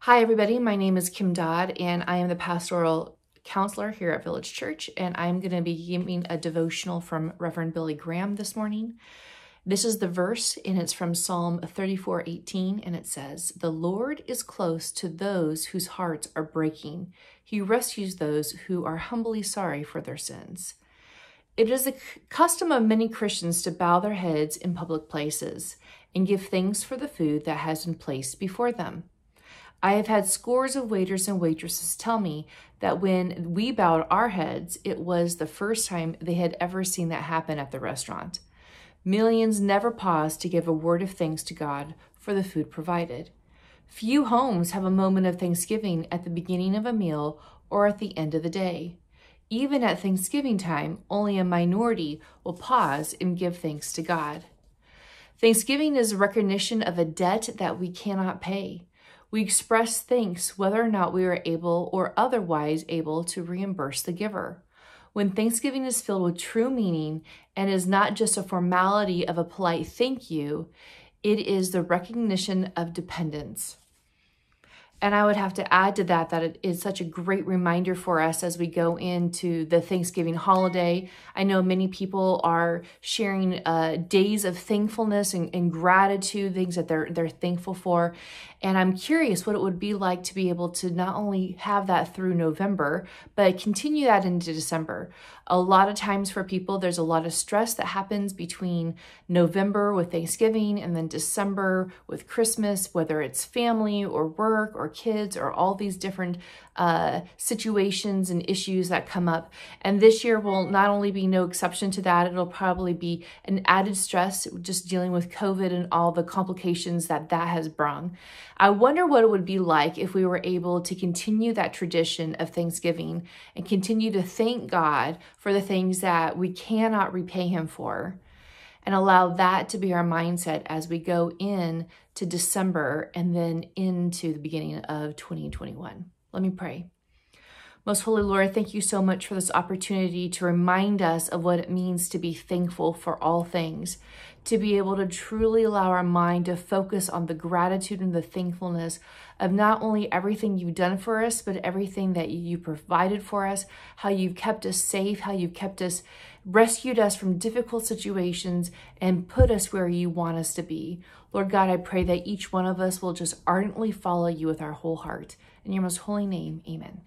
Hi, everybody. My name is Kim Dodd, and I am the pastoral counselor here at Village Church, and I'm going to be giving a devotional from Reverend Billy Graham this morning. This is the verse, and it's from Psalm 34 18, and it says, The Lord is close to those whose hearts are breaking. He rescues those who are humbly sorry for their sins. It is the custom of many Christians to bow their heads in public places and give thanks for the food that has been placed before them. I have had scores of waiters and waitresses tell me that when we bowed our heads, it was the first time they had ever seen that happen at the restaurant. Millions never pause to give a word of thanks to God for the food provided. Few homes have a moment of thanksgiving at the beginning of a meal or at the end of the day. Even at Thanksgiving time, only a minority will pause and give thanks to God. Thanksgiving is a recognition of a debt that we cannot pay. We express thanks whether or not we are able or otherwise able to reimburse the giver. When Thanksgiving is filled with true meaning and is not just a formality of a polite thank you, it is the recognition of dependence. And I would have to add to that that it is such a great reminder for us as we go into the Thanksgiving holiday. I know many people are sharing uh, days of thankfulness and, and gratitude, things that they're they're thankful for. And I'm curious what it would be like to be able to not only have that through November, but continue that into December. A lot of times for people, there's a lot of stress that happens between November with Thanksgiving and then December with Christmas, whether it's family or work or kids or all these different uh, situations and issues that come up. And this year will not only be no exception to that, it'll probably be an added stress just dealing with COVID and all the complications that that has brung. I wonder what it would be like if we were able to continue that tradition of Thanksgiving and continue to thank God for the things that we cannot repay Him for and allow that to be our mindset as we go in to December and then into the beginning of 2021. Let me pray. Most Holy Lord, thank you so much for this opportunity to remind us of what it means to be thankful for all things, to be able to truly allow our mind to focus on the gratitude and the thankfulness of not only everything you've done for us, but everything that you provided for us, how you've kept us safe, how you've kept us, rescued us from difficult situations, and put us where you want us to be. Lord God, I pray that each one of us will just ardently follow you with our whole heart. In your most holy name, amen.